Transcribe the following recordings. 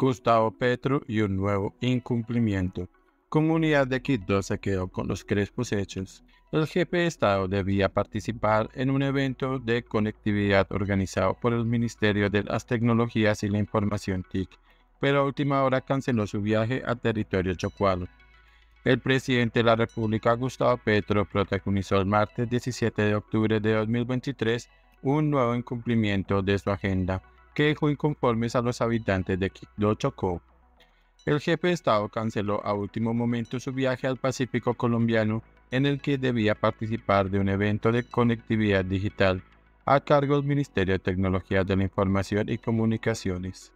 Gustavo Petro y un nuevo incumplimiento. Comunidad de Quito se quedó con los crespos hechos. El jefe de Estado debía participar en un evento de conectividad organizado por el Ministerio de las Tecnologías y la Información TIC, pero a última hora canceló su viaje a territorio chocualo. El presidente de la República, Gustavo Petro, protagonizó el martes 17 de octubre de 2023 un nuevo incumplimiento de su agenda que dejó inconformes a los habitantes de Quito Chocó. El jefe de Estado canceló a último momento su viaje al Pacífico colombiano en el que debía participar de un evento de conectividad digital a cargo del Ministerio de Tecnología de la Información y Comunicaciones.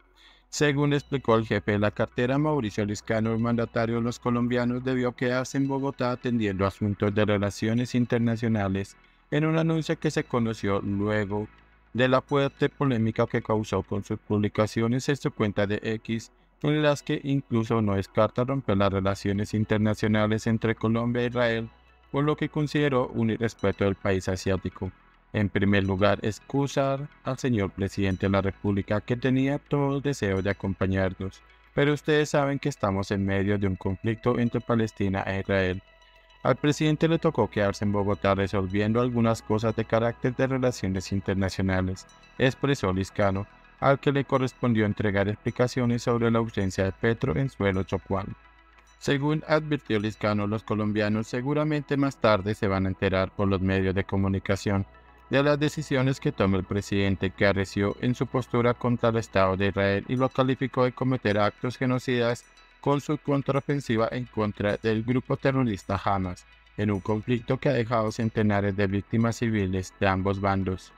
Según explicó el jefe de la cartera Mauricio Liscano, el mandatario de los colombianos debió quedarse en Bogotá atendiendo asuntos de relaciones internacionales en un anuncio que se conoció luego de la fuerte polémica que causó con sus publicaciones en su cuenta de X, en las que incluso no descarta romper las relaciones internacionales entre Colombia e Israel, por lo que consideró un irrespeto del país asiático. En primer lugar, excusar al señor presidente de la República que tenía todo el deseo de acompañarnos, pero ustedes saben que estamos en medio de un conflicto entre Palestina e Israel. Al presidente le tocó quedarse en Bogotá resolviendo algunas cosas de carácter de relaciones internacionales, expresó Liscano, al que le correspondió entregar explicaciones sobre la ausencia de Petro en suelo chocuano. Según advirtió Liscano, los colombianos seguramente más tarde se van a enterar por los medios de comunicación de las decisiones que toma el presidente que arreció en su postura contra el Estado de Israel y lo calificó de cometer actos genocidas con su contraofensiva en contra del grupo terrorista Hamas, en un conflicto que ha dejado centenares de víctimas civiles de ambos bandos.